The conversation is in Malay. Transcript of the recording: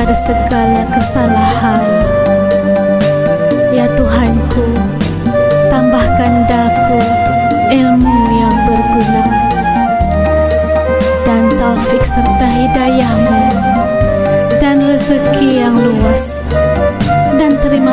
dari segala kesalahan. Ya Tuhanku Tambahkan daku ilmu yang berguna Dan taufik serta hidayahmu Dan rezeki yang luas. Dan terima